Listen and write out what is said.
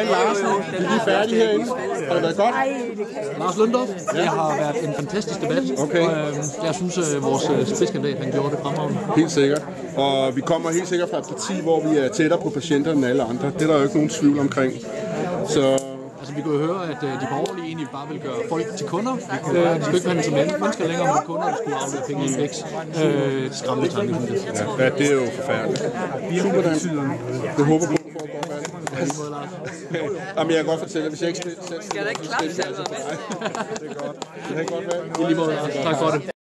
Larsen, vi er lige færdige herinde. Har det været godt? Lars Lundorf, det har været en fantastisk debat. Okay. Og, øh, jeg synes, at vores øh, spidskandidat han gjorde det fremragende. Helt sikkert. Og vi kommer helt sikkert fra et parti, hvor vi er tættere på patienterne end alle andre. Det er der jo ikke nogen tvivl omkring. Så Altså, vi kunne jo høre, at øh, de borgerlige egentlig bare vil gøre folk til kunder. Øh, de skulle ikke behandle som men- mennesker længere, men kunder, der skulle aflevere penge i vækst. Øh, skræmmende tanke, synes jeg. ja, det er jo forfærdeligt. Super, Dan. Jeg håber på, at du får et godt valg. Jamen, jeg kan godt fortælle, at hvis jeg ikke selv... Skal der ikke klappe Det er godt. Det er godt valg. I lige måde, Lars. Tak for det.